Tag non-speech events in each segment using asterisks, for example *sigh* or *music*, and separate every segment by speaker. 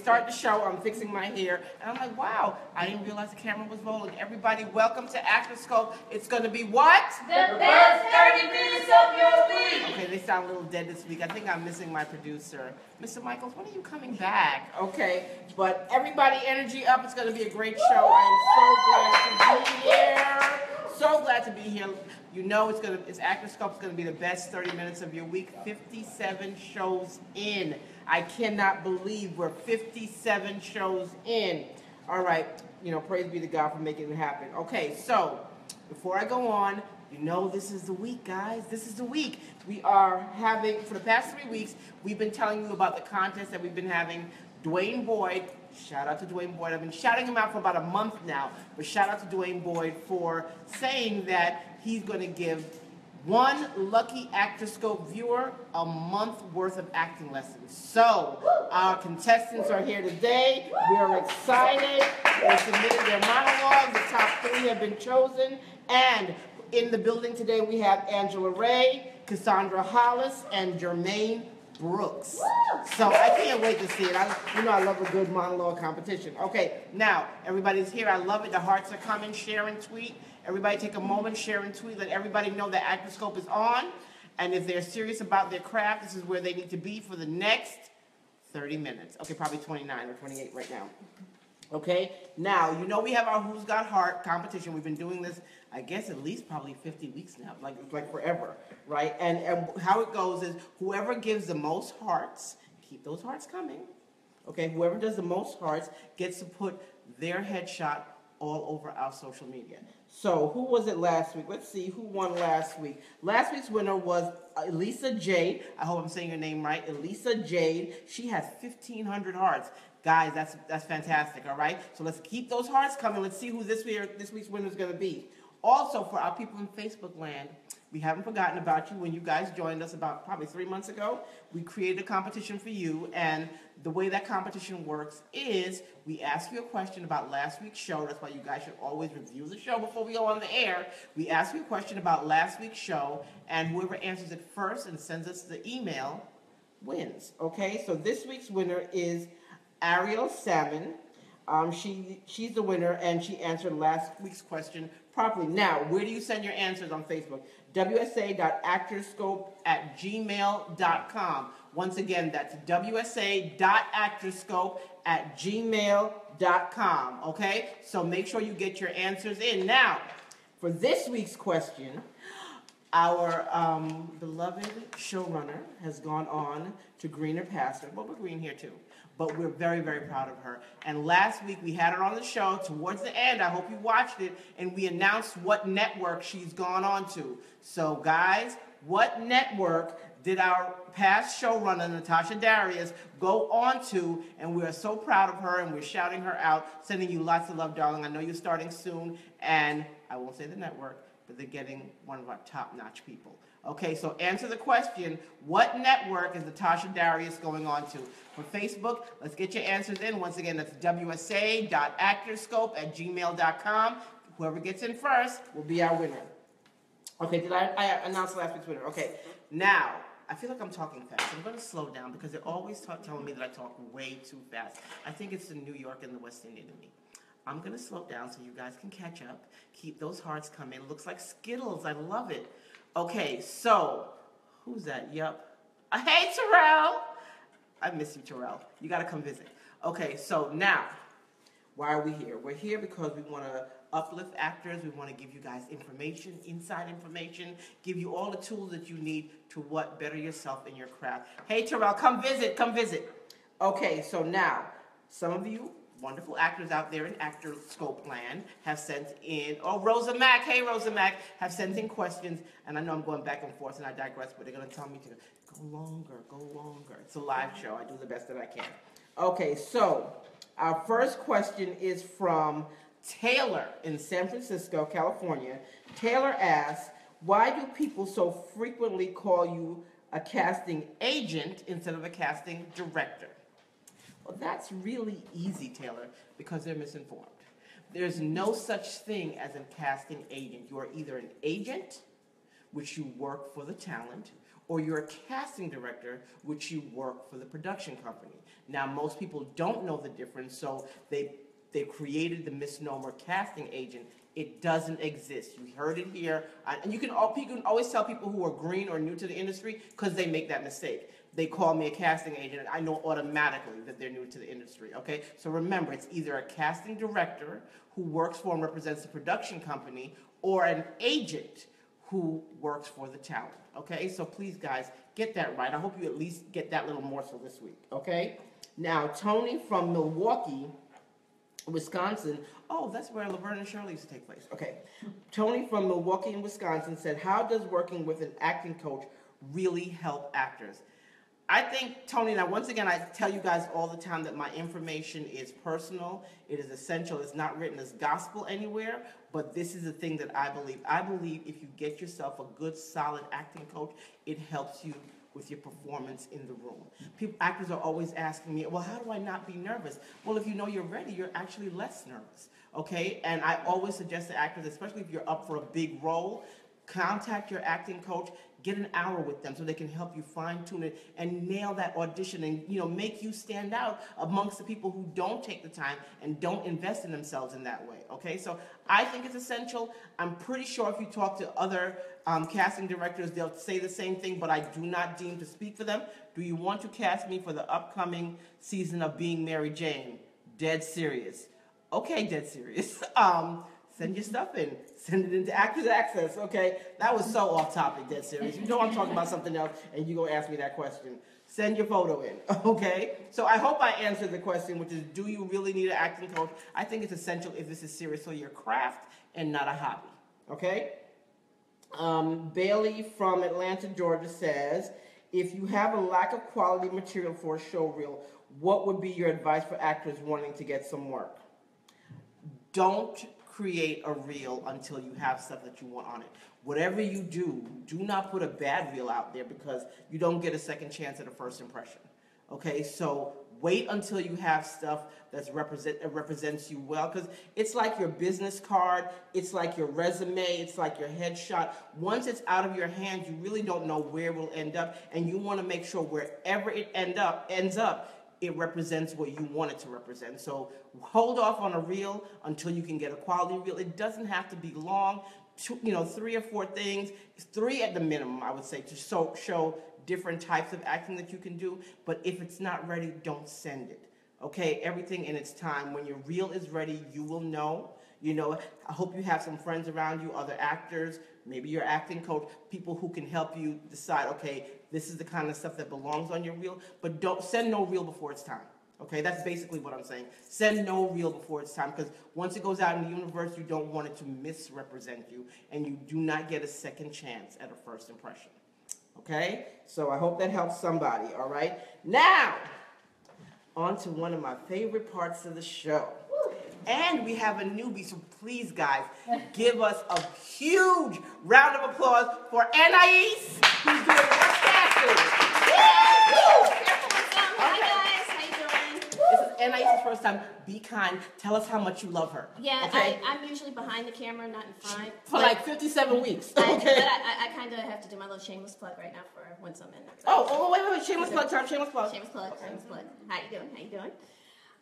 Speaker 1: start the show. I'm fixing my hair, and I'm like, wow, I didn't realize the camera was rolling. Everybody, welcome to Actorscope. It's going to be what?
Speaker 2: The best 30 minutes of your week.
Speaker 1: Okay, they sound a little dead this week. I think I'm missing my producer. Mr. Michaels, when are you coming back? Okay, but everybody, energy up. It's going to be a great show. I'm so glad to be here. So glad to be here. You know it's gonna it's Actorscope's gonna be the best 30 minutes of your week. 57 shows in. I cannot believe we're 57 shows in. All right, you know, praise be to God for making it happen. Okay, so before I go on, you know this is the week, guys. This is the week. We are having, for the past three weeks, we've been telling you about the contest that we've been having. Dwayne Boyd, shout out to Dwayne Boyd. I've been shouting him out for about a month now, but shout out to Dwayne Boyd for saying that he's going to give one lucky Actorscope viewer a month worth of acting lessons. So, our contestants are here today. We're excited. They submitted their monologues. The top three have been chosen. And in the building today, we have Angela Ray, Cassandra Hollis, and Jermaine Brooks. So I can't wait to see it. I, you know I love a good monologue competition. Okay, now, everybody's here. I love it. The hearts are coming. Share and tweet. Everybody take a moment, share and tweet. Let everybody know that Actorscope is on. And if they're serious about their craft, this is where they need to be for the next 30 minutes. Okay, probably 29 or 28 right now. Okay, now, you know we have our Who's Got Heart competition. We've been doing this, I guess, at least probably 50 weeks now, like, like forever, right? And, and how it goes is whoever gives the most hearts, keep those hearts coming, okay? Whoever does the most hearts gets to put their headshot all over our social media. So who was it last week? Let's see who won last week. Last week's winner was Elisa Jade. I hope I'm saying your name right. Elisa Jade. She has 1,500 hearts. Guys, that's that's fantastic. All right. So let's keep those hearts coming. Let's see who this week this week's winner is going to be. Also, for our people in Facebook land, we haven't forgotten about you. When you guys joined us about probably three months ago, we created a competition for you. And the way that competition works is we ask you a question about last week's show. That's why you guys should always review the show before we go on the air. We ask you a question about last week's show, and whoever answers it first and sends us the email wins. Okay, so this week's winner is Ariel Salmon. Um, she, she's the winner, and she answered last week's question properly. Now, where do you send your answers on Facebook? wsa.actorscope at gmail.com. Once again, that's wsa.actorscope at gmail.com. Okay? So make sure you get your answers in. Now, for this week's question, our um, beloved showrunner has gone on to greener pastures. Well, we're green here too but we're very, very proud of her. And last week we had her on the show towards the end. I hope you watched it, and we announced what network she's gone on to. So, guys, what network did our past showrunner, Natasha Darius, go on to? And we're so proud of her, and we're shouting her out, sending you lots of love, darling. I know you're starting soon, and I won't say the network, but they're getting one of our top notch people. Okay, so answer the question what network is Natasha Darius going on to? For Facebook, let's get your answers in. Once again, that's wsa.actorscope at gmail.com. Whoever gets in first will be our winner. Okay, did I, I announce last week's winner? Okay, now, I feel like I'm talking fast. I'm going to slow down because they're always telling me that I talk way too fast. I think it's the New York and the West Indian in me. I'm going to slow down so you guys can catch up. Keep those hearts coming. Looks like Skittles. I love it. Okay, so who's that? Yup. Uh, hey, Terrell. I miss you, Terrell. You got to come visit. Okay, so now, why are we here? We're here because we want to uplift actors. We want to give you guys information, inside information, give you all the tools that you need to what better yourself in your craft. Hey, Terrell, come visit. Come visit. Okay, so now, some of you wonderful actors out there in Actorscope land have sent in, oh, Rosa Mack, hey, Rosa Mack, have sent in questions, and I know I'm going back and forth and I digress, but they're going to tell me to go longer, go longer. It's a live show. I do the best that I can. Okay, so our first question is from Taylor in San Francisco, California. Taylor asks, why do people so frequently call you a casting agent instead of a casting director? Well, that's really easy, Taylor, because they're misinformed. There's no such thing as a casting agent. You are either an agent, which you work for the talent, or you're a casting director, which you work for the production company. Now, most people don't know the difference, so they they created the misnomer casting agent. It doesn't exist. You heard it here, and you can all you can always tell people who are green or new to the industry because they make that mistake. They call me a casting agent. I know automatically that they're new to the industry. Okay, so remember, it's either a casting director who works for and represents the production company, or an agent who works for the talent. Okay, so please, guys, get that right. I hope you at least get that little morsel this week. Okay. Now, Tony from Milwaukee Wisconsin. Oh, that's where Laverne and Shirley used to take place. Okay. Tony from Milwaukee in Wisconsin said, How does working with an acting coach really help actors? I think, Tony, now once again, I tell you guys all the time that my information is personal, it is essential, it's not written as gospel anywhere, but this is the thing that I believe. I believe if you get yourself a good, solid acting coach, it helps you with your performance in the room. People, actors are always asking me, well, how do I not be nervous? Well, if you know you're ready, you're actually less nervous, okay? And I always suggest to actors, especially if you're up for a big role, contact your acting coach get an hour with them so they can help you fine tune it and nail that audition and you know make you stand out amongst the people who don't take the time and don't invest in themselves in that way okay? So i think it's essential. I'm pretty sure if you talk to other um, casting directors they'll say the same thing but i do not deem to speak for them. Do you want to cast me for the upcoming season of being mary jane? Dead serious. Okay dead serious. *laughs* Um, Send your stuff in. Send it into Actors Access, okay? That was so off topic, dead serious. You know I'm talking about something else, and you go ask me that question. Send your photo in, *laughs* okay? So I hope I answered the question, which is, do you really need an acting coach? I think it's essential if this is serious. seriously your craft and not a hobby, okay? Um, Bailey from Atlanta, Georgia says, if you have a lack of quality material for a show reel, what would be your advice for actors wanting to get some work? Don't create a reel until you have stuff that you want on it. Whatever you do, do not put a bad reel out there because you don't get a second chance at a first impression. Okay, so wait until you have stuff that represent represents you well because it's like your business card it's like your resume it's like your headshot once it's out of your hands you really don't know where it will end up and you want to make sure wherever it end up ends up it represents what you want it to represent. So hold off on a reel until you can get a quality reel. It doesn't have to be long, two, you know, three or four things, three at the minimum, I would say, to show, show different types of acting that you can do. But if it's not ready, don't send it. Okay, everything in its time. When your reel is ready, you will know. You know, I hope you have some friends around you, other actors, maybe your acting coach, people who can help you decide, okay, this is the kind of stuff that belongs on your reel, but don't send no reel before it's time. Okay, that's basically what I'm saying. Send no reel before it's time because once it goes out in the universe, you don't want it to misrepresent you and you do not get a second chance at a first impression. Okay, so I hope that helps somebody. All right, now on to one of my favorite parts of the show. And we have a newbie, so please, guys, give us a huge round of applause for Anais, who's doing What's
Speaker 3: Hi guys, how you doing?
Speaker 1: This is Anais' first time. Be kind. Tell us how much you love her.
Speaker 3: Yeah,
Speaker 1: okay?
Speaker 3: I, I'm usually behind the camera, not in front.
Speaker 1: For like 57 weeks.
Speaker 3: I,
Speaker 1: Okay.
Speaker 3: But I, I, I kind of have to do my little shameless plug right now for when I'm in.
Speaker 1: Oh, oh, wait, wait, wait. Shameless plug time. Shameless plug.
Speaker 3: Shameless plug, shameless plug. How you doing? How you doing?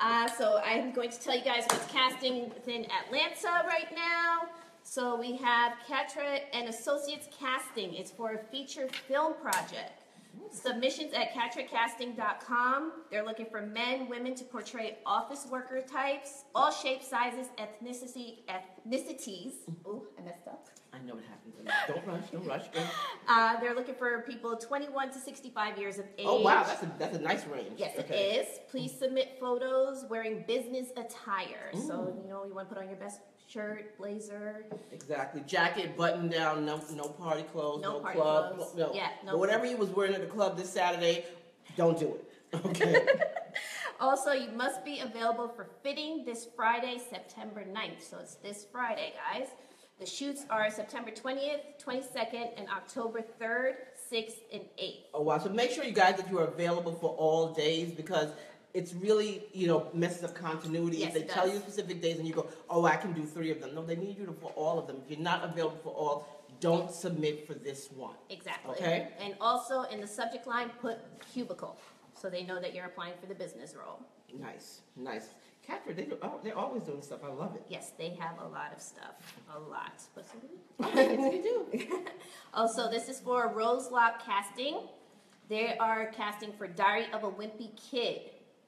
Speaker 3: Uh, so I'm going to tell you guys what's casting within Atlanta right now. So we have Catra and Associates Casting. It's for a feature film project. Submissions at catracasting.com. They're looking for men, women to portray office worker types, all shapes, sizes, ethnicity, ethnicities. Ooh, I messed up.
Speaker 1: I know what happens. Don't rush. Don't rush.
Speaker 3: Uh, they're looking for people 21 to 65 years of age.
Speaker 1: Oh, wow. That's a, that's a nice range.
Speaker 3: Yes,
Speaker 1: okay.
Speaker 3: it is. Please submit photos wearing business attire. So, you know, you want to put on your best shirt, blazer.
Speaker 1: Exactly. Jacket, button down, no, no party clothes,
Speaker 3: No
Speaker 1: no,
Speaker 3: party
Speaker 1: club.
Speaker 3: clothes.
Speaker 1: No.
Speaker 3: Yeah, no
Speaker 1: But whatever you was wearing at the club this Saturday, don't do it. *laughs* Okay.
Speaker 3: Also, you must be available for fitting this Friday, September 9th. So it's this Friday, guys. The shoots are September 20th, 22nd, and October 3rd, 6th, and 8th.
Speaker 1: oh wow. So make sure you guys that you are available for all days because it's really, you know, messes up continuity.
Speaker 3: Yes,
Speaker 1: if they tell you specific days and you go, oh, I can do three of them. No, they need you to for all of them. If you're not available for all, don't submit for this one.
Speaker 3: Exactly.
Speaker 1: Okay.
Speaker 3: And also in the subject line, put cubicle. so they know that you're applying for the business role.
Speaker 1: Nice, nice. Catherine, they do, oh, they're always doing stuff. I love it.
Speaker 3: Yes, they have a lot of stuff, a lot. But *laughs* so do we.
Speaker 1: Do. *laughs*
Speaker 3: Also, this is for Rose Locke Casting. They are casting for Diary of a Wimpy Kid,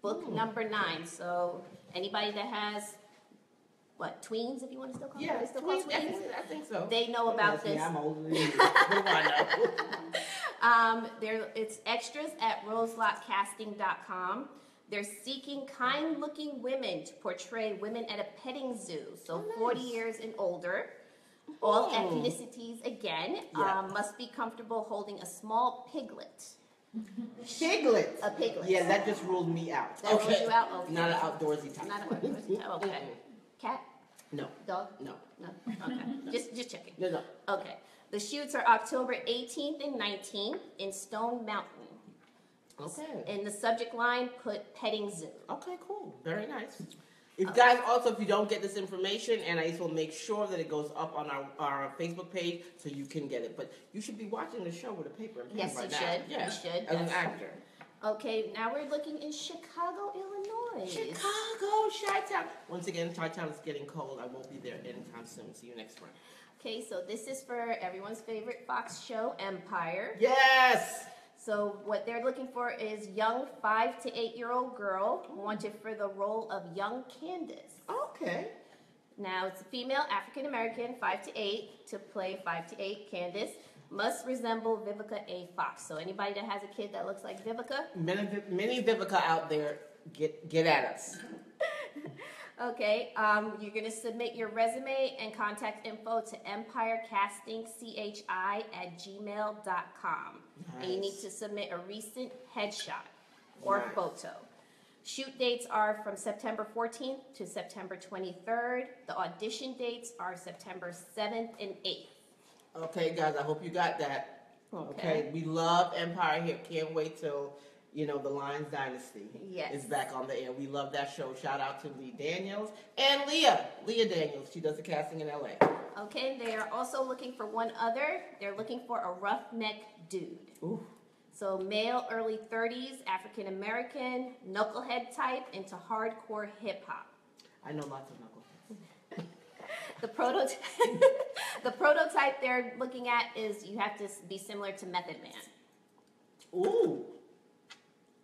Speaker 3: book number nine. So anybody that has what tweens, if you want to still call them,
Speaker 1: Yeah,
Speaker 3: are they still called
Speaker 1: tweens, I
Speaker 3: tweens?
Speaker 1: think, I think so.
Speaker 3: They know about
Speaker 1: ask me,
Speaker 3: this.
Speaker 1: I'm older than you. *laughs* What do I know? *laughs*
Speaker 3: Um, there, it's extras at roselockecasting.com. They're seeking kind-looking women to portray women at a petting zoo, so
Speaker 1: Oh,
Speaker 3: 40 years and older. All
Speaker 1: Hmm.
Speaker 3: ethnicities again
Speaker 1: Yeah.
Speaker 3: um, must be comfortable holding a small piglet.
Speaker 1: Piglet.
Speaker 3: A piglet.
Speaker 1: Yeah, that just ruled me out.
Speaker 3: That ruled you out? Okay.
Speaker 1: Not an outdoorsy type.
Speaker 3: Not a word. Oh, okay. *laughs* Cat,
Speaker 1: No,
Speaker 3: dog,
Speaker 1: no,
Speaker 3: no. Okay, just just checking.
Speaker 1: no, no.
Speaker 3: Okay. The shoots are October 18th and 19th in Stone Mountain.
Speaker 1: Okay.
Speaker 3: In the subject line, put petting zoo.
Speaker 1: Okay, cool. Very nice. If guys also, if you don't get this information, Anais will make sure that it goes up on our, our Facebook page so you can get it. But you should be watching the show with a paper and pen
Speaker 3: Yes,
Speaker 1: right
Speaker 3: you
Speaker 1: now.
Speaker 3: should.
Speaker 1: Yeah,
Speaker 3: You should.
Speaker 1: As an actor.
Speaker 3: Okay, now we're looking in Chicago, Illinois.
Speaker 1: Chicago, Chi-Town. Once again, Chi-Town is getting cold. I won't be there anytime soon. See you next spring.
Speaker 3: Okay, so this is for everyone's favorite Fox show, Empire.
Speaker 1: Yes.
Speaker 3: So what they're looking for is young five to eight year old girl wanted for the role of young Candace.
Speaker 1: Okay.
Speaker 3: Now it's a female African American, five to eight, to play five to eight Candace. Must resemble Vivica A. Fox. So anybody that has a kid that looks like Vivica,
Speaker 1: Many, many Vivica out there, get get at us.
Speaker 3: Okay, um, you're gonna submit your resume and contact info to empirecastingchi at gmail.com. And you need to submit a recent headshot or
Speaker 1: Nice.
Speaker 3: photo. Shoot dates are from September 14th to September 23rd. The audition dates are September 7th and 8th.
Speaker 1: Okay, guys, I hope you got that. Okay.
Speaker 3: Okay.
Speaker 1: we love Empire here. Can't wait till you know the Lions Dynasty
Speaker 3: Yes.
Speaker 1: is back on the air. We love that show. Shout out to Lee Daniels and Leah, Leah Daniels. She does the casting in LA.
Speaker 3: Okay, they are also looking for one other. They're looking for a roughneck dude.
Speaker 1: Ooh,
Speaker 3: So male, early 30s, African American, knucklehead type into hardcore hip hop.
Speaker 1: I know lots of knuckleheads.
Speaker 3: The prototype, *laughs* the prototype they're looking at is you have to be similar to Method Man.
Speaker 1: Ooh.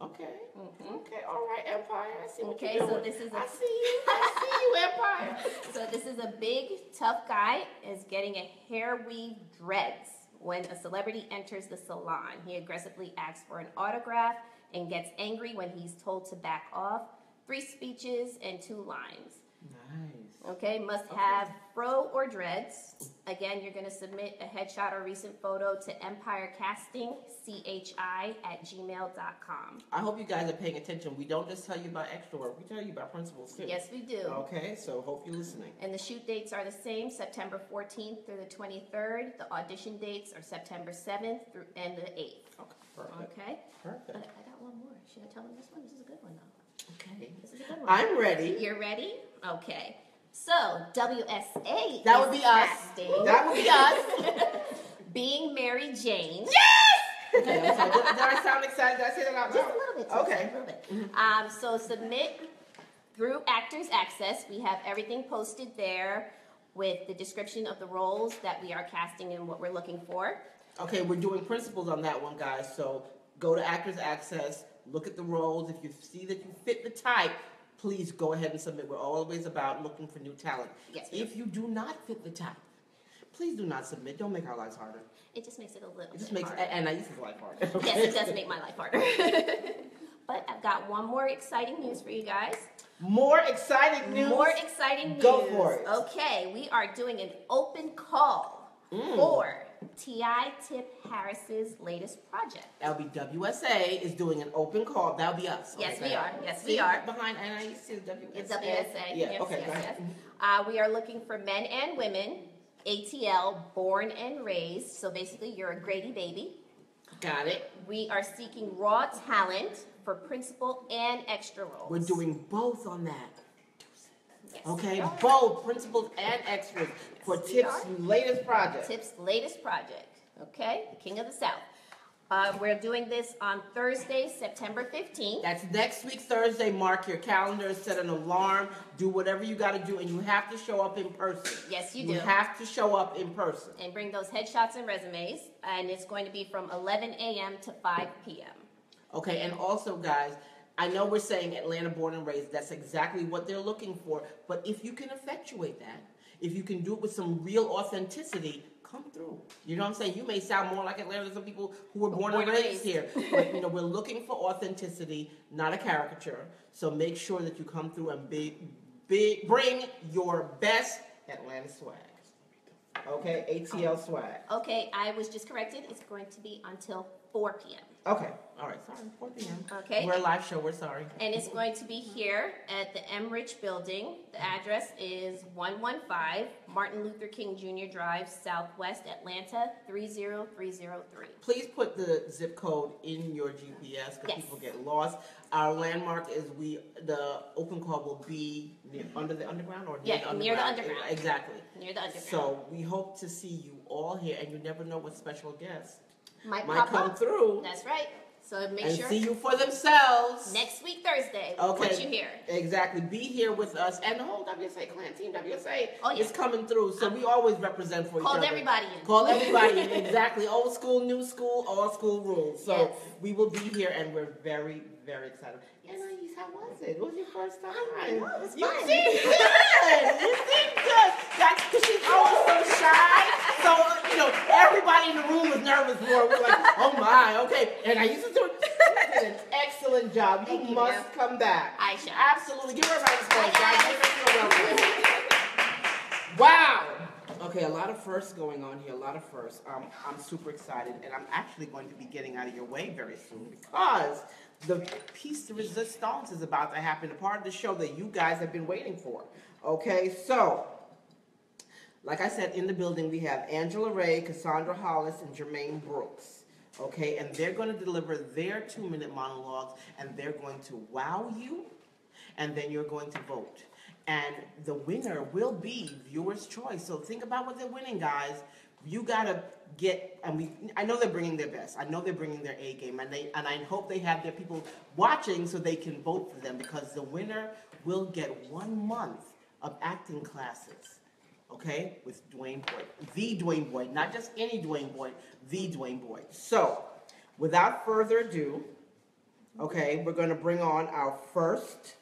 Speaker 1: Okay.
Speaker 3: Mhm.
Speaker 1: Okay. All right, Empire. I see what
Speaker 3: Okay,
Speaker 1: you're
Speaker 3: so this is a-
Speaker 1: I see you. I see you, Empire. *laughs*
Speaker 3: So this is a big, tough guy is getting a hair weave dreads when a celebrity enters the salon. He aggressively asks for an autograph and gets angry when he's told to back off. Three speeches and two lines. Okay, must have fro or dreads. Again, you're going to submit a headshot or recent photo to Empire Casting, empirecastingchi at gmail.com.
Speaker 1: I hope you guys are paying attention. We don't just tell you about extra work. We tell you about principles too.
Speaker 3: Yes, we do.
Speaker 1: Okay, so hope you're listening.
Speaker 3: And the shoot dates are the same, September 14th through the 23rd. The audition dates are September 7th through and the 8th.
Speaker 1: Okay, perfect.
Speaker 3: Okay? I, I got one more. Should I tell them this one? This is a good one, though.
Speaker 1: Okay.
Speaker 3: This is a good one.
Speaker 1: I'm ready.
Speaker 3: You're ready? Okay. So, WSA
Speaker 1: That would be us.
Speaker 3: casting
Speaker 1: That would be us. *laughs*
Speaker 3: Being Mary Jane.
Speaker 1: Okay, I'm. *laughs* Did, I sound excited? Did I say that out
Speaker 3: Just a little bit.
Speaker 1: Okay.
Speaker 3: A little bit. Um, so submit through Actors Access. We have everything posted there with the description of the roles that we are casting and what we're looking for.
Speaker 1: Okay, we're doing principles on that one, guys. So go to Actors Access, look at the roles. If you see that you fit the type, please go ahead and submit. We're always about looking for new talent.
Speaker 3: Yes.
Speaker 1: If you do not fit the type, please do not submit. Don't make our lives harder.
Speaker 3: It just makes it a little
Speaker 1: It just
Speaker 3: bit
Speaker 1: makes
Speaker 3: harder.
Speaker 1: and Anais's life harder.
Speaker 3: Yes, it does make my life harder. *laughs* but I've got one more exciting news for you guys.
Speaker 1: More exciting news.
Speaker 3: More exciting news.
Speaker 1: Go for it.
Speaker 3: Okay, we are doing an open call
Speaker 1: Mm.
Speaker 3: for T.I. Tip Harris's latest project.
Speaker 1: LBWSA is doing an open call. That'll be us.
Speaker 3: Yes,
Speaker 1: okay?
Speaker 3: we are. Yes, we are.
Speaker 1: Behind is WSA.
Speaker 3: It's WSA.
Speaker 1: Yeah,
Speaker 3: Yes,
Speaker 1: okay,
Speaker 3: yes, yes. Uh, we are looking for men and women, ATL, born and raised. So basically, you're a Grady baby.
Speaker 1: Got it.
Speaker 3: We are seeking raw talent for principal and extra roles.
Speaker 1: We're doing both on that.
Speaker 3: Yes.
Speaker 1: Okay, both principals and extras for
Speaker 3: Yes, we
Speaker 1: Tip's latest project.
Speaker 3: Tip's latest project. Okay, the King of the South. Uh, we're doing this on Thursday, September 15th.
Speaker 1: That's next week, Thursday. Mark your calendar, set an alarm, do whatever you got to do, and you have to show up in person.
Speaker 3: Yes, you
Speaker 1: You
Speaker 3: do.
Speaker 1: You have to show up in person.
Speaker 3: and bring those headshots and resumes. And it's going to be from 11 a.m. to 5 p.m.
Speaker 1: Okay, and also, guys, I know we're saying Atlanta born and raised. That's exactly what they're looking for. But if you can effectuate that, if you can do it with some real authenticity, come through. You know what I'm saying? You may sound more like Atlanta than some people who were born,
Speaker 3: Born
Speaker 1: and
Speaker 3: and
Speaker 1: raised
Speaker 3: raised.
Speaker 1: here. But you know, we're looking for authenticity, not a caricature. So make sure that you come through and be, be, bring your best Atlanta swag. Okay, ATL swag.
Speaker 3: Okay, I was just corrected. It's going to be until 4 p.m.
Speaker 1: Okay, all right, sorry, 4 p.m.
Speaker 3: Okay.
Speaker 1: We're a live show, we're sorry.
Speaker 3: And it's going to be here at the M Rich Building. The address is 115 Martin Luther King Jr. Drive, Southwest Atlanta 30303.
Speaker 1: Please put the zip code in your GPS because
Speaker 3: Yes.
Speaker 1: people get lost. Our landmark is we, the open call will be near, under the underground or near
Speaker 3: Yeah,
Speaker 1: the
Speaker 3: near the
Speaker 1: underground?
Speaker 3: underground.
Speaker 1: Exactly.
Speaker 3: Near the underground.
Speaker 1: So we hope to see you all here and you never know what special guests
Speaker 3: might,
Speaker 1: might
Speaker 3: pop
Speaker 1: come
Speaker 3: up.
Speaker 1: through
Speaker 3: That's right. So make
Speaker 1: and
Speaker 3: sure
Speaker 1: see you for themselves.
Speaker 3: next week Thursday we'll
Speaker 1: Okay.
Speaker 3: put you here.
Speaker 1: Exactly. Be here with us and the whole WSA clan team. WSA
Speaker 3: Oh, yeah.
Speaker 1: is coming through. So we always represent for each other.
Speaker 3: everybody in.
Speaker 1: Call everybody in. *laughs* Exactly. Old school, new school, all school rules. So
Speaker 3: Yes.
Speaker 1: we will be here and we're very, very excited. Anais, how was it? It was your first time.
Speaker 3: know, it was
Speaker 1: you
Speaker 3: fun.
Speaker 1: good. Did good. That's because she's always so shy. So, you know, everybody in the room was nervous for her. We're like, oh my, okay. And I used to do it. An excellent job. You
Speaker 3: you,
Speaker 1: must come back.
Speaker 3: I shall.
Speaker 1: Absolutely. Give her a round of applause,
Speaker 3: Hi,
Speaker 1: guys.
Speaker 3: guys.
Speaker 1: Give her a welcome. Wow. Okay, a lot of firsts going on here, a lot of firsts. Um, I'm super excited, and I'm actually going to be getting out of your way very soon because the piece de resistance is about to happen, a part of the show that you guys have been waiting for. Okay, so, like I said, in the building we have Angela Ray, Cassandra Hollis, and Jermaine Brooks. Okay, and they're going to deliver their two minute monologues, and they're going to wow you, and then you're going to vote. And the winner will be viewer's choice. So think about what they're winning, guys. You gotta get, and we, I know they're bringing their best. I know they're bringing their A game, and they, and I hope they have their people watching so they can vote for them because the winner will get one month of acting classes. Okay, with Dwayne Boyd, the Dwayne Boyd, not just any Dwayne Boyd, the Dwayne Boyd. So, without further ado, okay, we're gonna bring on our first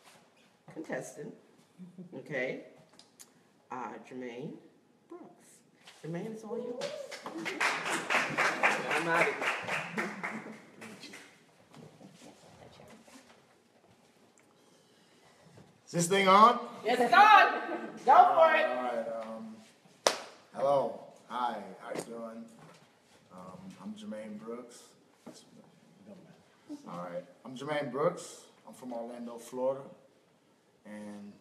Speaker 1: contestant. Okay, uh, Jermaine Brooks. Jermaine, it's all yours. I'm out of here. *laughs*
Speaker 4: Is this thing on?
Speaker 1: Yes, it's on. Go for it.
Speaker 4: All right. Um, hello. Hi. How you doing? Um, I'm Jermaine Brooks. All right. I'm Jermaine Brooks. I'm from Orlando, Florida, and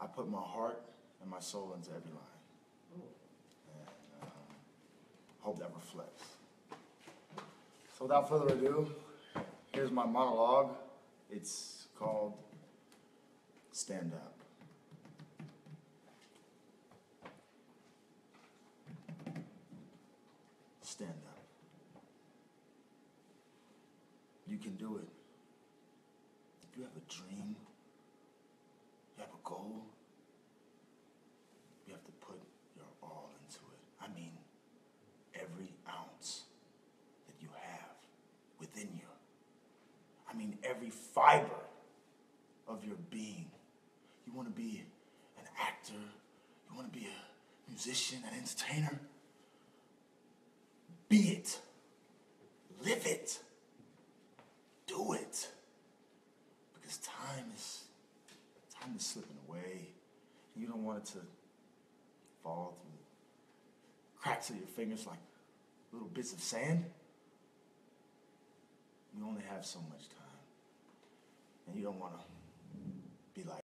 Speaker 4: I put my heart and my soul into every line. And um, hope that reflects. So without further ado, here's my monologue. It's called Stand Up. Stand up. You can do it. If you have a dream, you have a goal, you have to put your all into it. I mean, every ounce that you have within you. I mean, every fiber of your being. Want to be an actor, you want to be a musician, an entertainer. Be it. Live it. Do it. Because time is time is slipping away. And you don't want it to fall through cracks of your fingers like little bits of sand. You only have so much time. And you don't want to